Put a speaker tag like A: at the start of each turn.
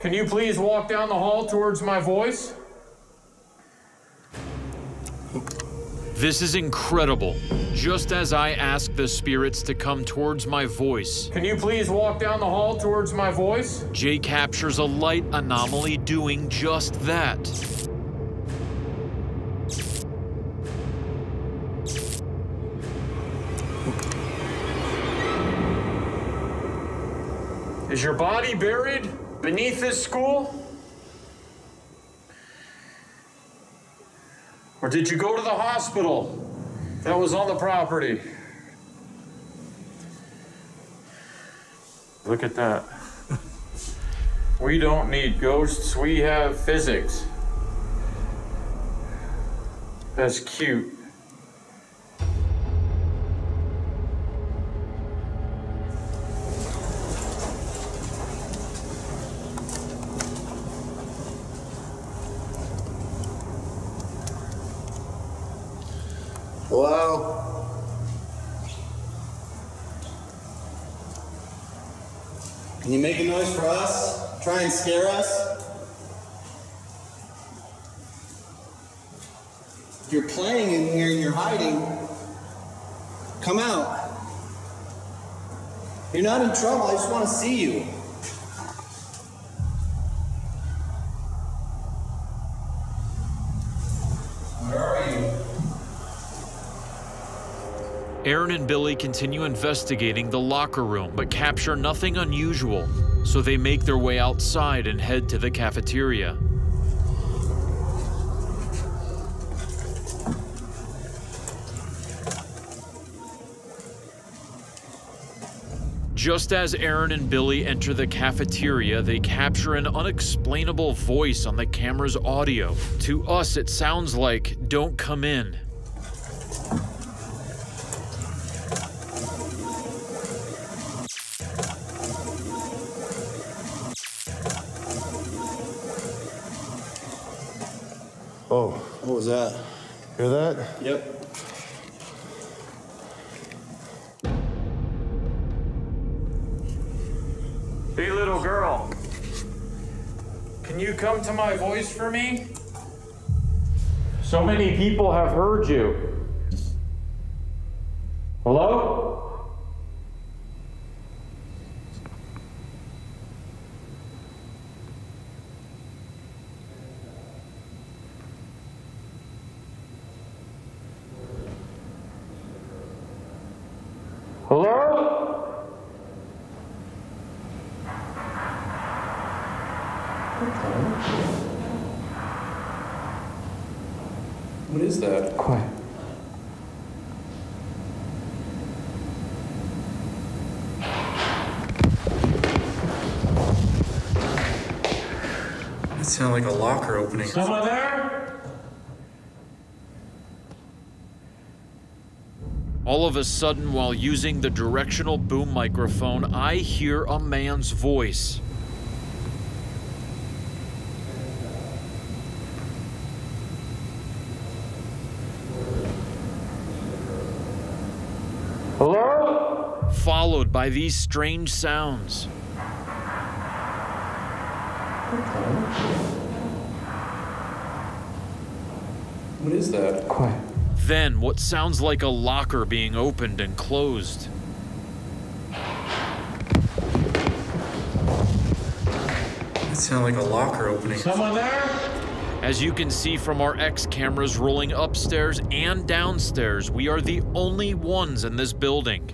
A: Can you please walk down the hall towards my voice?
B: This is incredible. Just as I ask the spirits to come towards my voice,
A: Can you please walk down the hall towards my voice?
B: Jay captures a light anomaly doing just that.
A: Is your body buried beneath this school? Or did you go to the hospital that was on the property? Look at that. We don't need ghosts, we have physics. That's cute.
C: Hello? Can you make a noise for us? Try and scare us? If you're playing in here and you're hiding, come out. You're not in trouble, I just want to see you.
B: Aaron and Billy continue investigating the locker room but capture nothing unusual, so they make their way outside and head to the cafeteria. Just as Aaron and Billy enter the cafeteria, they capture an unexplainable voice on the camera's audio. To us, it sounds like, Don't come in.
D: Oh,
C: What was that?
D: hear that?
C: Yep.
A: Hey, little girl. Can you come to my voice for me? So many people have heard you. Hello? Hello?
E: What is that?
A: Quiet.
E: It sounded like a locker opening.
A: Someone there?
B: All of a sudden, while using the directional boom microphone, I hear a man's voice.
A: Hello?
B: Followed by these strange sounds.
E: What is that?
A: Quiet.
B: Then, what sounds like a locker being opened and closed.
E: It sounded like a locker opening.
A: Someone there?
B: As you can see from our X cameras rolling upstairs and downstairs, we are the only ones in this building.